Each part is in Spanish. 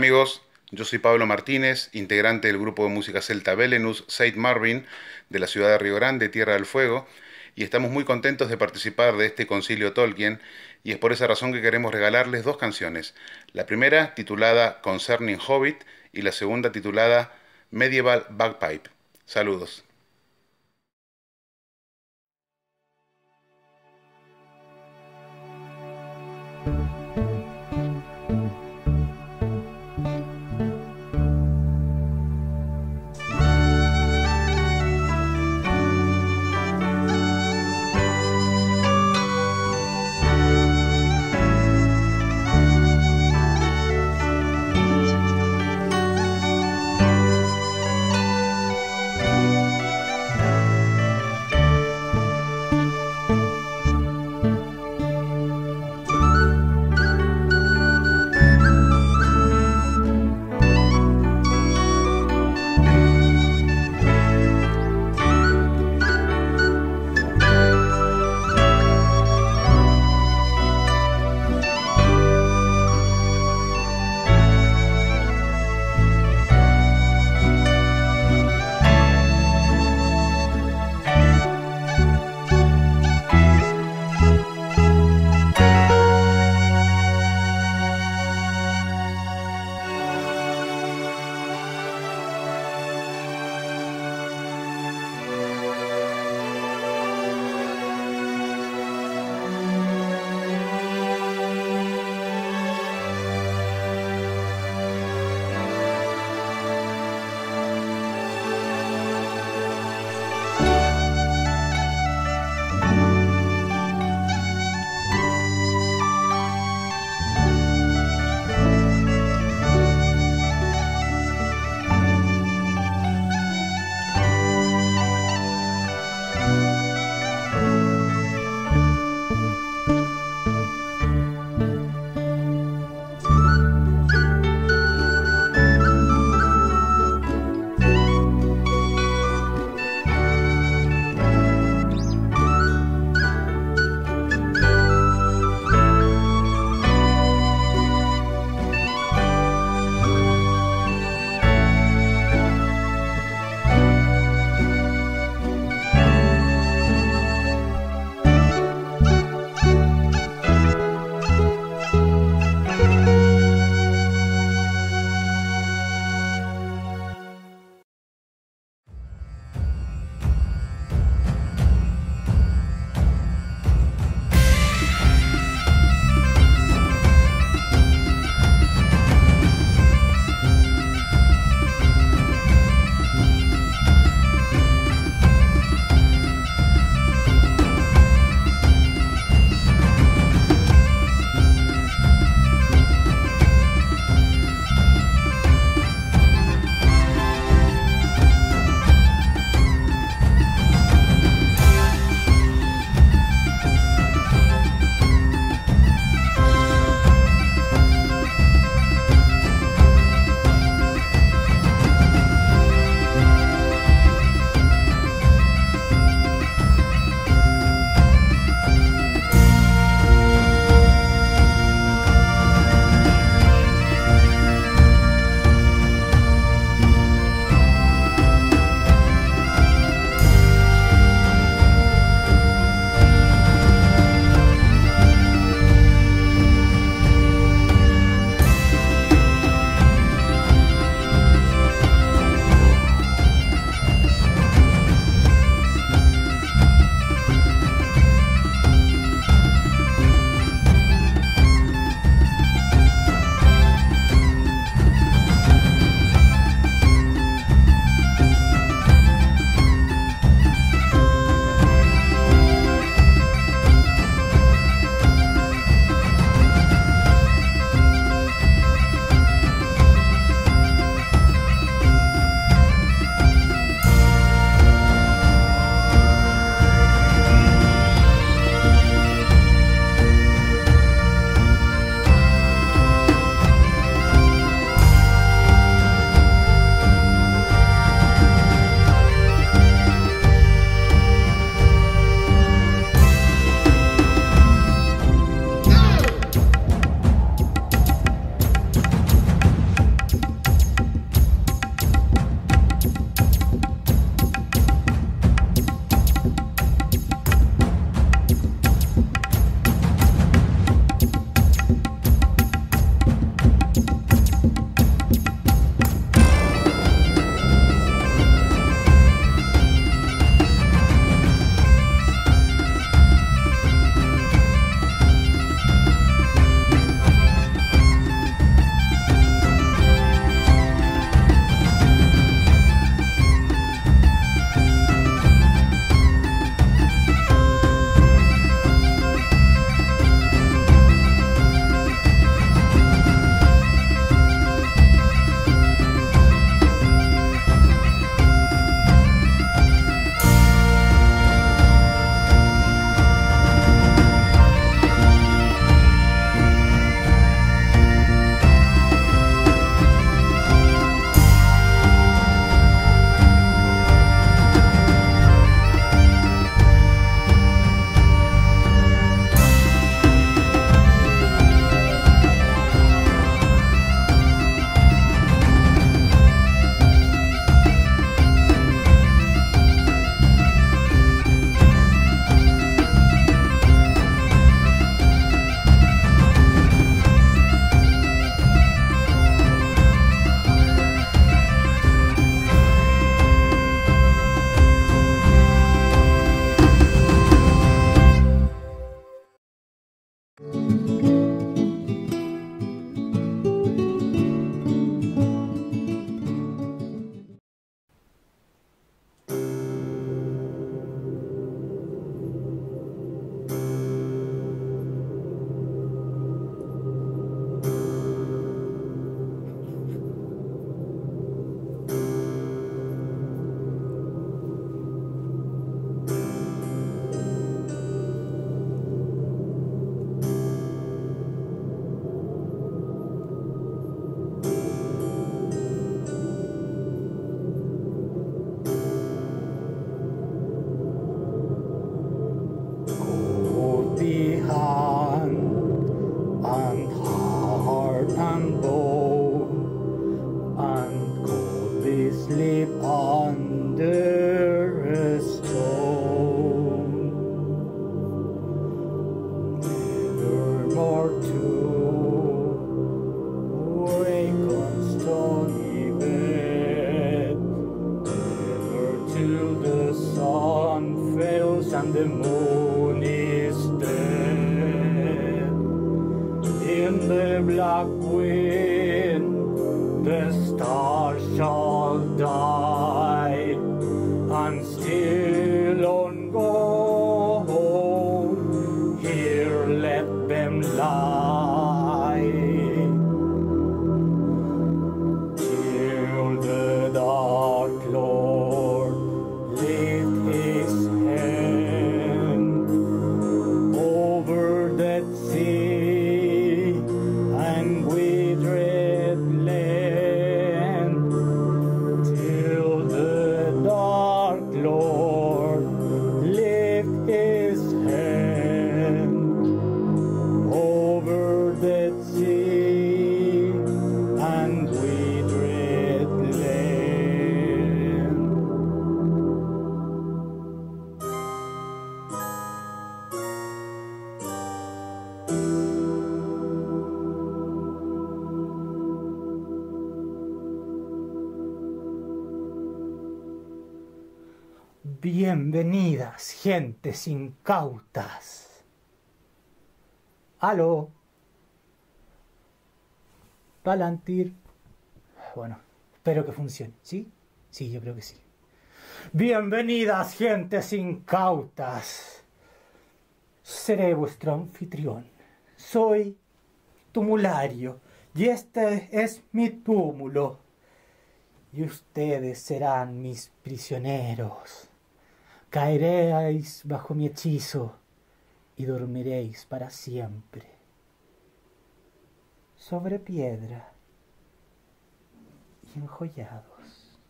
amigos, yo soy Pablo Martínez, integrante del grupo de música celta Belenus Saint Marvin de la ciudad de Río Grande, Tierra del Fuego, y estamos muy contentos de participar de este concilio Tolkien, y es por esa razón que queremos regalarles dos canciones. La primera titulada Concerning Hobbit y la segunda titulada Medieval Bagpipe. Saludos. Gentes incautas. Aló. Palantir. Bueno, espero que funcione, ¿sí? Sí, yo creo que sí. Bienvenidas, gentes incautas. Seré vuestro anfitrión. Soy tumulario y este es mi túmulo. Y ustedes serán mis prisioneros. Caeréis bajo mi hechizo y dormiréis para siempre. Sobre piedra y enjollados.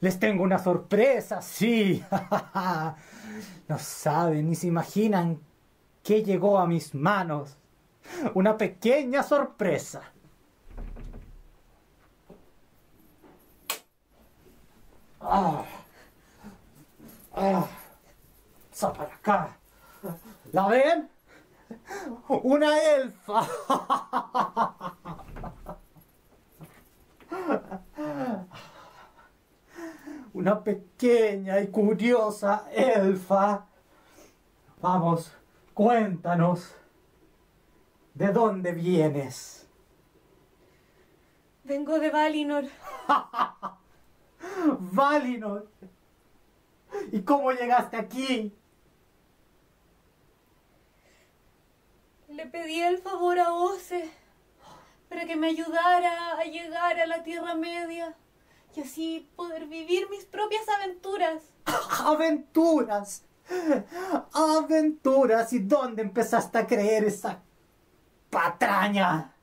Les tengo una sorpresa, sí. no saben ni se imaginan qué llegó a mis manos. Una pequeña sorpresa. Ah. Ah. Para acá. ¿La ven? Una elfa. Una pequeña y curiosa elfa. Vamos, cuéntanos. ¿De dónde vienes? Vengo de Valinor. Valinor. ¿Y cómo llegaste aquí? Le pedí el favor a Ose para que me ayudara a llegar a la Tierra Media y así poder vivir mis propias aventuras. Aventuras. Aventuras. ¿Y dónde empezaste a creer esa patraña?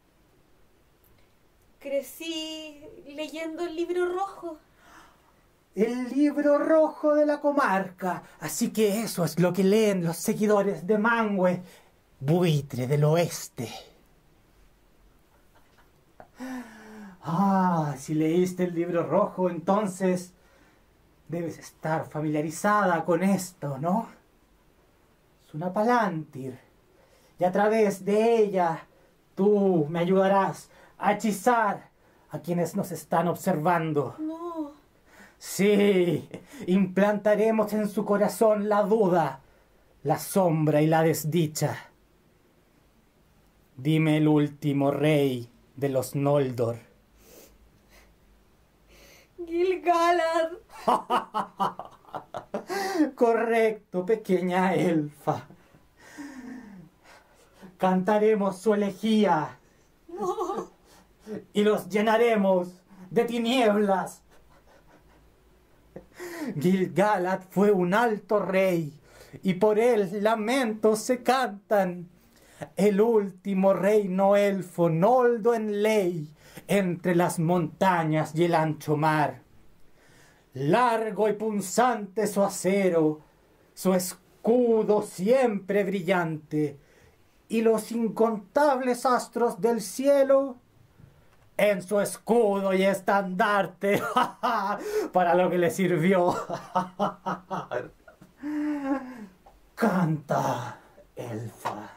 Crecí leyendo el libro rojo. El libro rojo de la comarca. Así que eso es lo que leen los seguidores de Mangue, buitre del oeste. Ah, si leíste el libro rojo, entonces debes estar familiarizada con esto, ¿no? Es una palantir. Y a través de ella tú me ayudarás a hechizar a quienes nos están observando. No, Sí, implantaremos en su corazón la duda, la sombra y la desdicha. Dime el último rey de los Noldor. Gilgalad. Correcto, pequeña elfa. Cantaremos su elegía No, y los llenaremos de tinieblas. Gilgalad fue un alto rey y por él lamentos se cantan. El último reino elfo, Noldo en ley, entre las montañas y el ancho mar. Largo y punzante su acero, su escudo siempre brillante, y los incontables astros del cielo en su escudo y estandarte, para lo que le sirvió. Canta, elfa.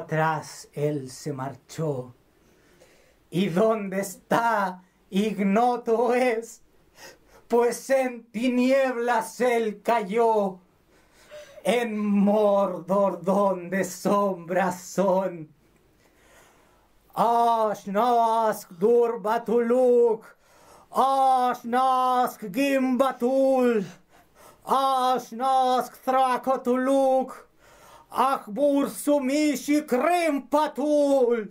Atrás él se marchó. ¿Y dónde está? Ignoto es, pues en tinieblas él cayó. En Mordor donde sombras son. Ashnask Durbatuluk, Ashnask Gimbatul, Ashnask Thrakotuluk, Ah, bursul mii și crempatul!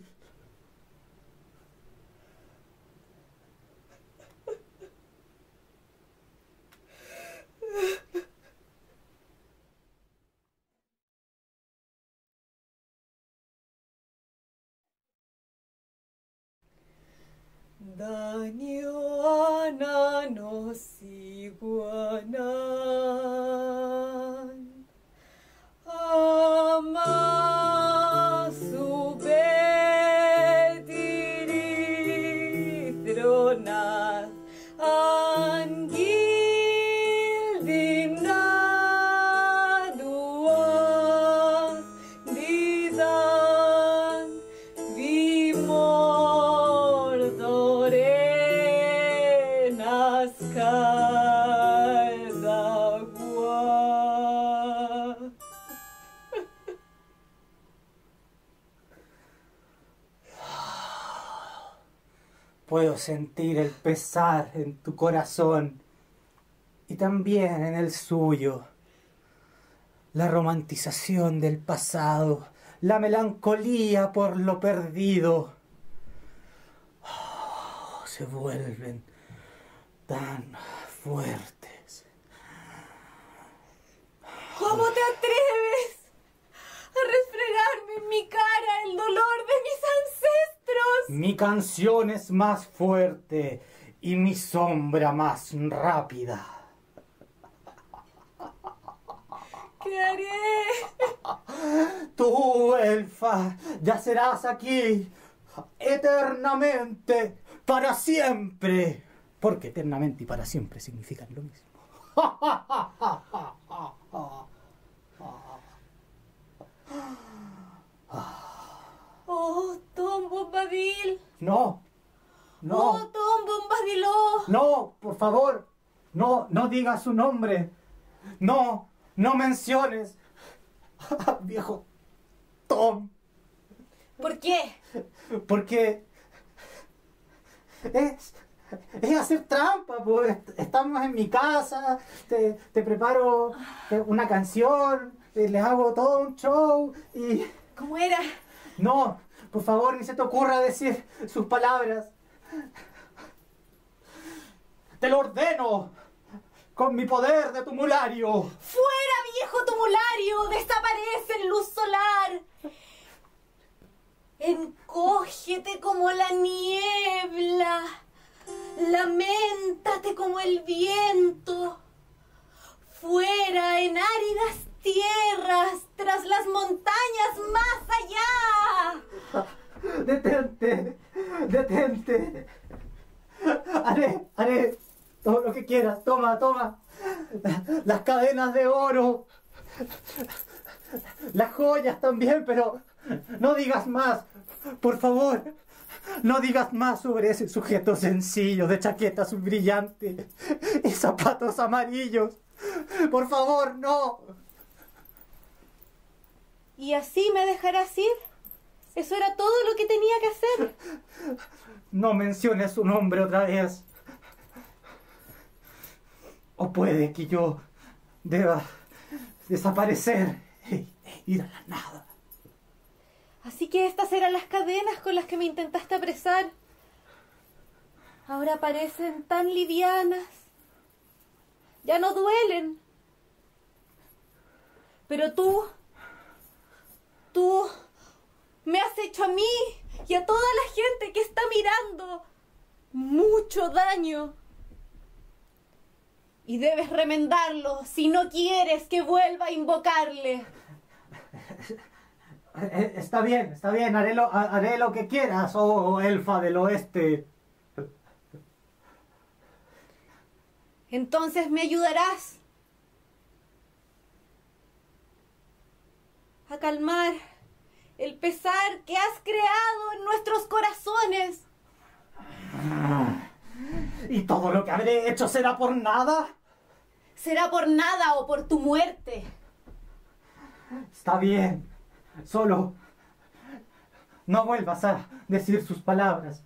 Daniona no mama. Puedo sentir el pesar en tu corazón y también en el suyo. La romantización del pasado, la melancolía por lo perdido. Oh, se vuelven tan fuertes. ¿Cómo te atreves a refregarme en mi cara el dolor? Mi canción es más fuerte y mi sombra más rápida. ¿Qué haré? Tú, elfa, yacerás aquí eternamente, para siempre. Porque eternamente y para siempre significan lo mismo. Oh, Tom Bombadil. No, Oh, no, Tom Bombadiló. no, por favor, no, no digas su nombre. No, no menciones. Viejo Tom. ¿Por qué? Porque es, es hacer trampa, pues estamos en mi casa, te, te preparo una canción, eh, les hago todo un show y ¿Cómo era? No, por favor, ni se te ocurra decir sus palabras. Te lo ordeno con mi poder de tumulario. ¡Fuera, viejo tumulario! ¡Desaparece en luz solar! Encógete como la niebla. Lamentate como el viento. Fuera en áridas tierras, tras las montañas más allá. Detente, detente. Haré, haré todo lo que quieras. Toma, toma. Las cadenas de oro. Las joyas también, pero no digas más. Por favor, no digas más sobre ese sujeto sencillo de chaqueta brillante y zapatos amarillos. Por favor, no. ¿Y así me dejarás ir? Eso era todo lo que tenía que hacer. No menciones su nombre otra vez. O puede que yo deba desaparecer e ir a la nada. Así que estas eran las cadenas con las que me intentaste apresar. Ahora parecen tan livianas. Ya no duelen. Pero tú, tú me has hecho a mí y a toda la gente que está mirando mucho daño. Y debes remendarlo si no quieres que vuelva a invocarle. Eh, Está bien, está bien, haré lo, ha- haré lo que quieras, oh elfa del oeste. Entonces me ayudarás a calmar el pesar que has creado en nuestros corazones. ¿Y todo lo que habré hecho será por nada? Será por nada o por tu muerte. Está bien, solo no vuelvas a decir sus palabras.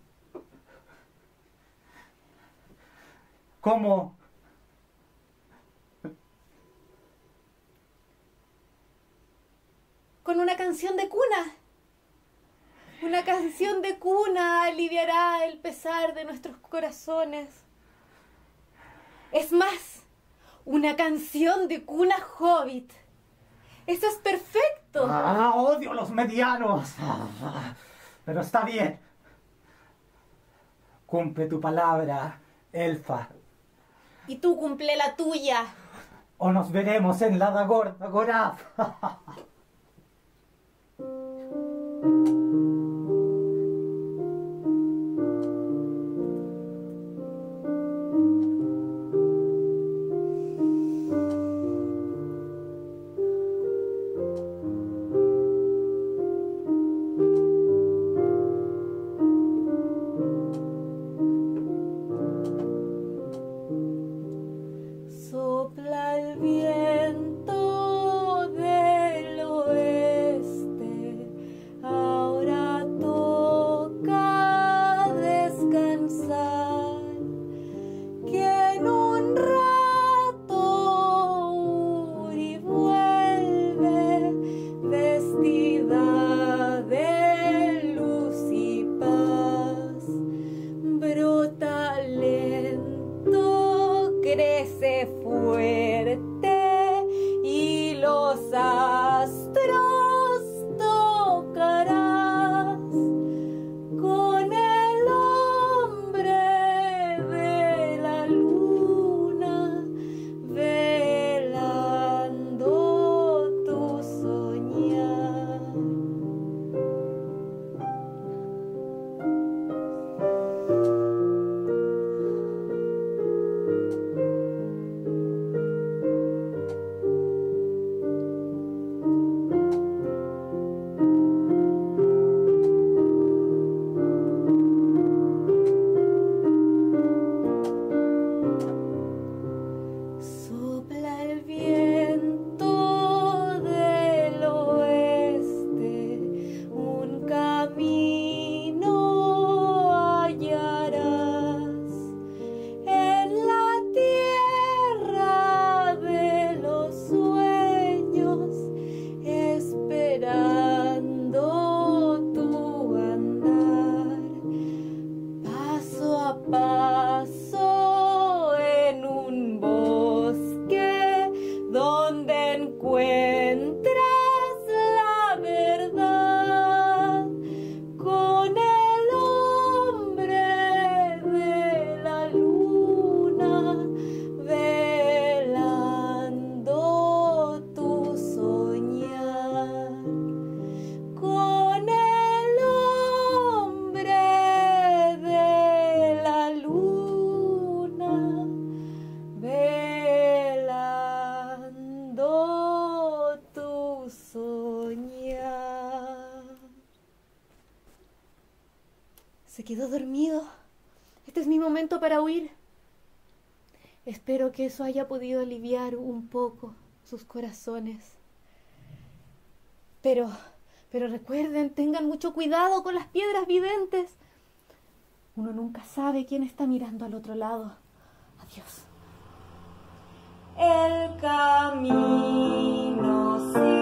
¿Cómo? Con una canción de cuna. Una canción de cuna aliviará el pesar de nuestros corazones. Es más, una canción de cuna hobbit. Eso es perfecto. Ah, odio los medianos. Pero está bien. Cumple tu palabra, elfa. Y tú cumple la tuya. O nos veremos en la Dagor Thank you. Se quedó dormido. Este es mi momento para huir. Espero que eso haya podido aliviar un poco sus corazones. Pero, pero recuerden, tengan mucho cuidado con las piedras videntes. Uno nunca sabe quién está mirando al otro lado. Adiós. El camino sigue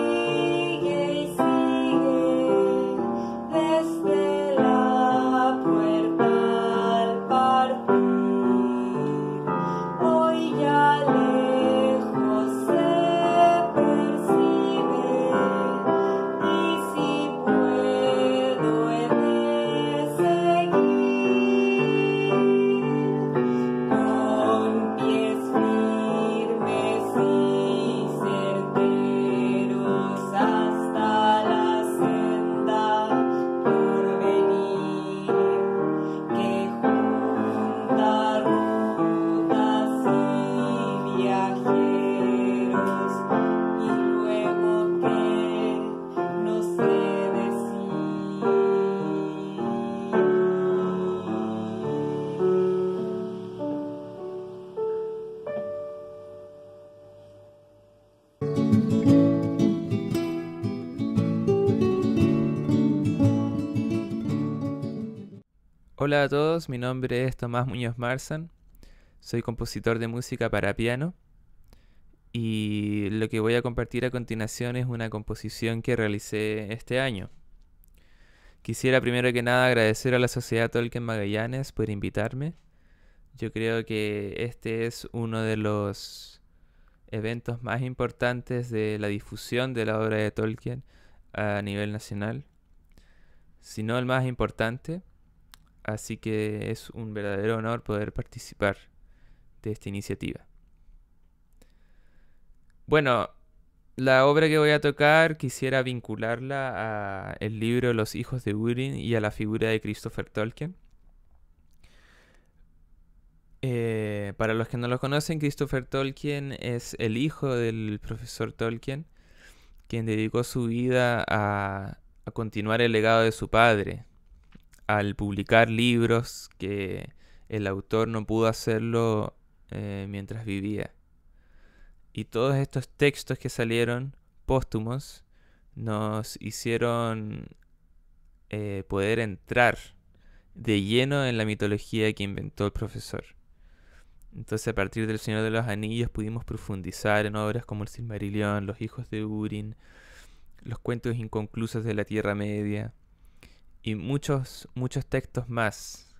Hola a todos, mi nombre es Tomás Muñoz Marzan, soy compositor de música para piano y lo que voy a compartir a continuación es una composición que realicé este año. Quisiera primero que nada agradecer a la Sociedad Tolkien Magallanes por invitarme. Yo creo que este es uno de los eventos más importantes de la difusión de la obra de Tolkien a nivel nacional, si no el más importante. Así que es un verdadero honor poder participar de esta iniciativa. Bueno, la obra que voy a tocar quisiera vincularla a el libro Los hijos de Urin y a la figura de Christopher Tolkien. Eh, para los que no lo conocen, Christopher Tolkien es el hijo del profesor Tolkien, quien dedicó su vida a, a continuar el legado de su padre, al publicar libros que el autor no pudo hacerlo eh, mientras vivía. Y todos estos textos que salieron póstumos nos hicieron eh, poder entrar de lleno en la mitología que inventó el profesor. Entonces a partir del Señor de los Anillos pudimos profundizar en obras como el Silmarillion, Los Hijos de Urin, los cuentos inconclusos de la Tierra Media y muchos, muchos textos más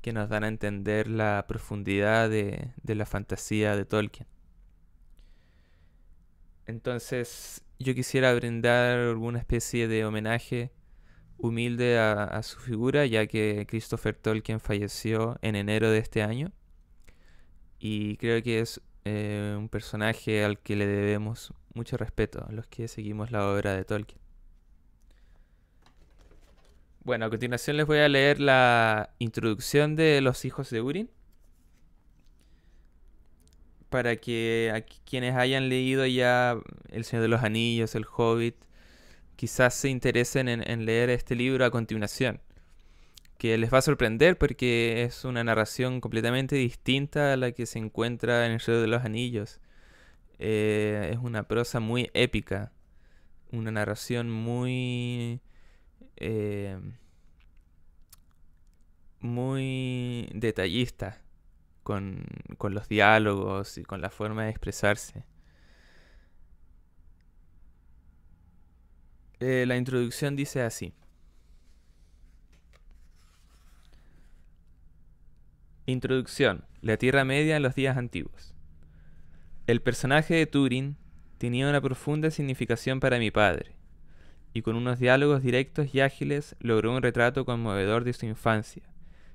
que nos dan a entender la profundidad de, de la fantasía de Tolkien. Entonces yo quisiera brindar alguna especie de homenaje humilde a, su figura, ya que Christopher Tolkien falleció en enero de este año. Y creo que es eh, un personaje al que le debemos mucho respeto a los que seguimos la obra de Tolkien. Bueno, a continuación les voy a leer la introducción de Los hijos de Urin. Para que quienes hayan leído ya El Señor de los Anillos, El Hobbit, quizás se interesen en, en leer este libro a continuación. Que les va a sorprender porque es una narración completamente distinta a la que se encuentra en El Señor de los Anillos. Eh, es una prosa muy épica, una narración muy eh, muy detallista con, con los diálogos y con la forma de expresarse. Eh, la introducción dice así. Introducción. La Tierra Media en los días antiguos. El personaje de Turing tenía una profunda significación para mi padre, y con unos diálogos directos y ágiles logró un retrato conmovedor de su infancia,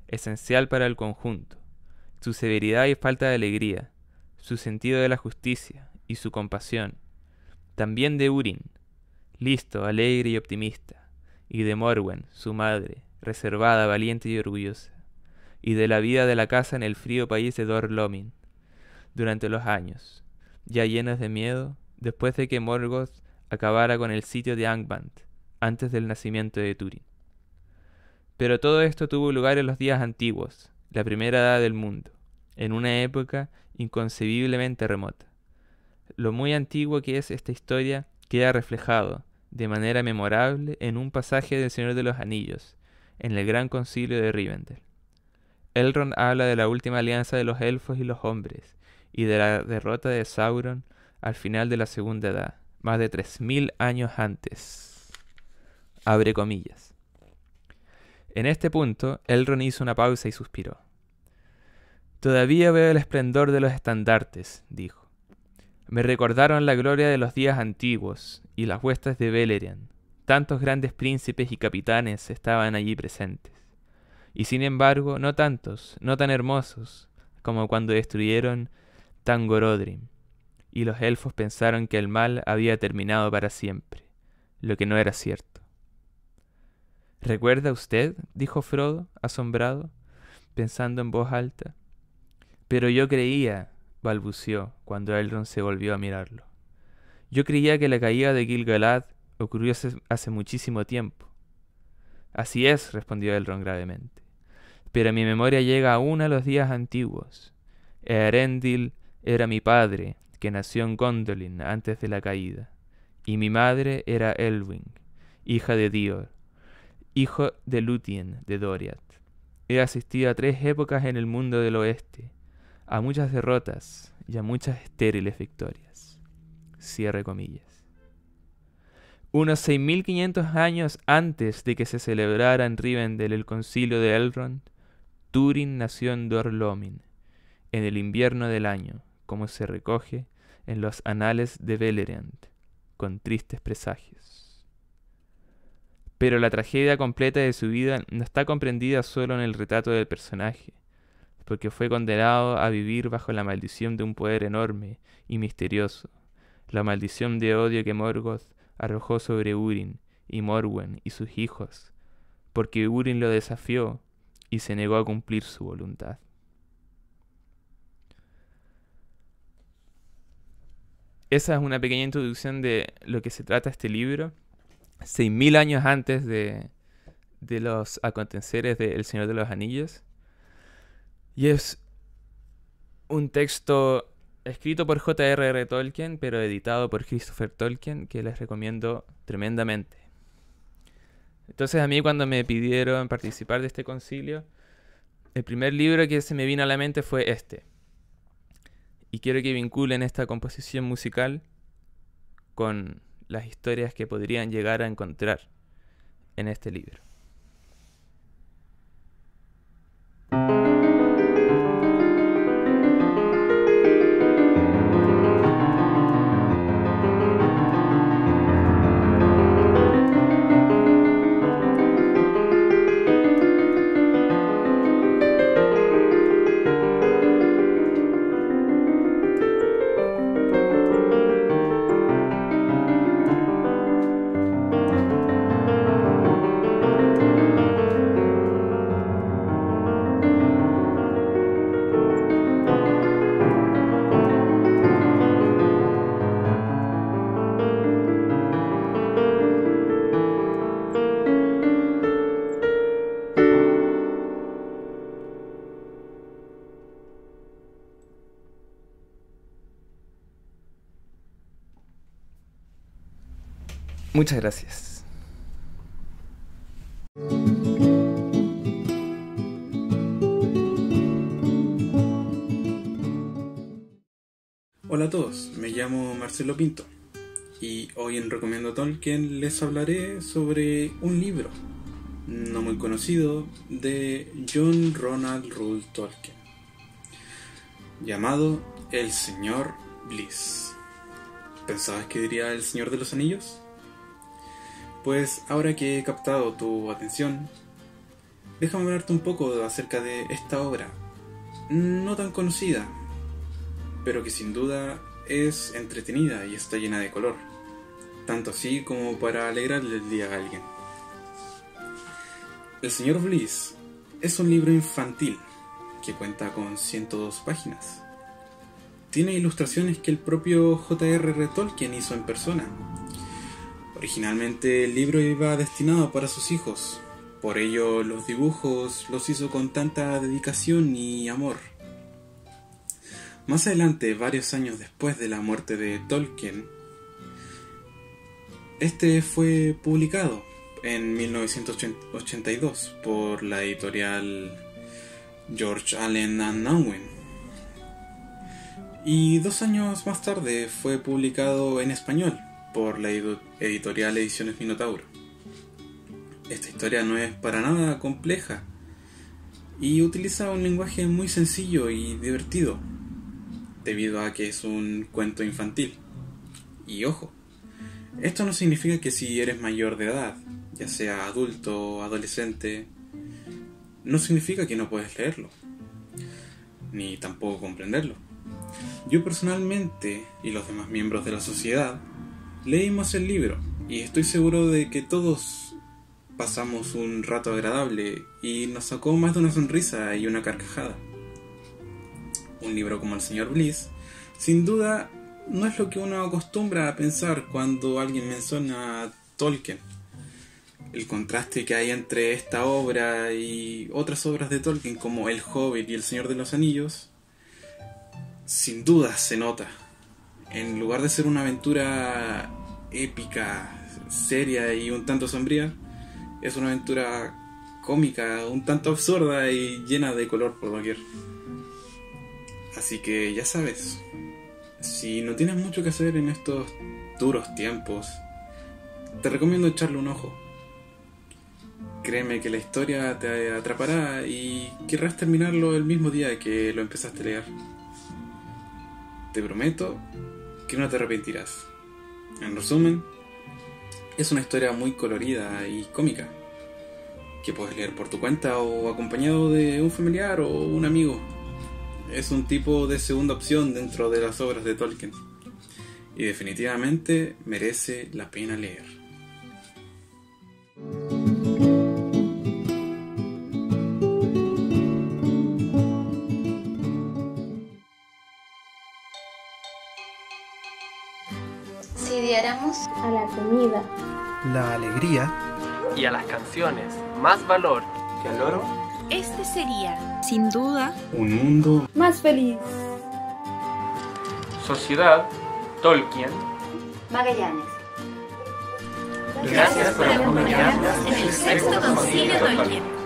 esencial para el conjunto, su severidad y falta de alegría, su sentido de la justicia y su compasión, también de Urin, listo, alegre y optimista, y de Morwen, su madre, reservada, valiente y orgullosa, y de la vida de la casa en el frío país de Dor-Lomin, durante los años, ya llenos de miedo, después de que Morgoth acabara con el sitio de Angband, antes del nacimiento de Turin. Pero todo esto tuvo lugar en los días antiguos, la primera edad del mundo, en una época inconcebiblemente remota. Lo muy antiguo que es esta historia queda reflejado, de manera memorable, en un pasaje del Señor de los Anillos, en el Gran Concilio de Rivendell. Elrond habla de la última alianza de los elfos y los hombres, y de la derrota de Sauron al final de la Segunda Edad, más de 3.000 años antes. Abre comillas. En este punto, Elrond hizo una pausa y suspiró. Todavía veo el esplendor de los estandartes, dijo. Me recordaron la gloria de los días antiguos y las huestes de Beleriand. Tantos grandes príncipes y capitanes estaban allí presentes. Y sin embargo, no tantos, no tan hermosos, como cuando destruyeron Tangorodrim. Y los elfos pensaron que el mal había terminado para siempre, lo que no era cierto. ¿Recuerda usted? dijo Frodo, asombrado, pensando en voz alta. Pero yo creía, balbuceó, cuando Elrond se volvió a mirarlo. Yo creía que la caída de Gil-galad ocurrió hace, hace muchísimo tiempo. Así es, respondió Elrond gravemente. Pero mi memoria llega aún a los días antiguos. Earendil era mi padre, que nació en Gondolin antes de la caída, y mi madre era Elwing, hija de Dior, hijo de Lúthien de Doriath. He asistido a tres épocas en el mundo del oeste, a muchas derrotas y a muchas estériles victorias. Cierre comillas. Unos 6.500 años antes de que se celebrara en Rivendell el concilio de Elrond, Túrin nació en Dor-Lomin, en el invierno del año, como se recoge en los anales de Beleriand, con tristes presagios. Pero la tragedia completa de su vida no está comprendida solo en el retrato del personaje, porque fue condenado a vivir bajo la maldición de un poder enorme y misterioso, la maldición de odio que Morgoth arrojó sobre Urin y Morwen y sus hijos, porque Urin lo desafió y se negó a cumplir su voluntad. Esa es una pequeña introducción de lo que se trata este libro. Seis mil años antes de, de los aconteceres de El Señor de los Anillos. Y es un texto escrito por J.R.R. Tolkien, pero editado por Christopher Tolkien, que les recomiendo tremendamente. Entonces a mí cuando me pidieron participar de este concilio, el primer libro que se me vino a la mente fue este. Y quiero que vinculen esta composición musical con las historias que podrían llegar a encontrar en este libro. Muchas gracias. Hola a todos, me llamo Marcelo Pinto y hoy en Recomiendo Tolkien les hablaré sobre un libro no muy conocido de John Ronald Reuel Tolkien llamado El Señor Bliss. ¿Pensabas que diría El Señor de los Anillos? Pues ahora que he captado tu atención, déjame hablarte un poco acerca de esta obra, no tan conocida, pero que sin duda es entretenida y está llena de color, tanto así como para alegrarle el día a alguien. El señor Bliss es un libro infantil que cuenta con 102 páginas. Tiene ilustraciones que el propio J.R.R. Tolkien hizo en persona. Originalmente el libro iba destinado para sus hijos, Por ello los dibujos los hizo con tanta dedicación y amor. Más adelante, varios años después de la muerte de Tolkien, este fue publicado en 1982 por la editorial George Allen and Unwin. Y dos años más tarde fue publicado en español por la editorial Ediciones Minotauro. Esta historia no es para nada compleja y utiliza un lenguaje muy sencillo y divertido, debido a que es un cuento infantil. Y ojo, esto no significa que si eres mayor de edad, ya sea adulto o adolescente, no significa que no puedes leerlo, ni tampoco comprenderlo. Yo personalmente y los demás miembros de la sociedad leímos el libro y estoy seguro de que todos pasamos un rato agradable y nos sacó más de una sonrisa y una carcajada. Un libro como El Señor Bliss, sin duda, no es lo que uno acostumbra a pensar cuando alguien menciona a Tolkien. El contraste que hay entre esta obra y otras obras de Tolkien como El Hobbit y El Señor de los Anillos, sin duda se nota. En lugar de ser una aventura épica, seria y un tanto sombría, es una aventura cómica, un tanto absurda y llena de color por doquier. Así que ya sabes, si no tienes mucho que hacer en estos duros tiempos, te recomiendo echarle un ojo. Créeme que la historia te atrapará y querrás terminarlo el mismo día que lo empezaste a leer. Te prometo que no te arrepentirás. En resumen, es una historia muy colorida y cómica, que puedes leer por tu cuenta o acompañado de un familiar o un amigo. Es un tipo de segunda opción dentro de las obras de Tolkien. Y definitivamente merece la pena leer. A la comida la alegría Y a las canciones, más valor que al oro. Este sería, sin duda, Un mundo Más feliz. Sociedad, Tolkien. Magallanes. Gracias por acompañarnos en el sexto concilio Tolkien.